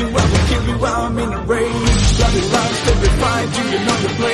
you, I will kill you, while I'm in a rage. Bloody lies terrified you, you know the place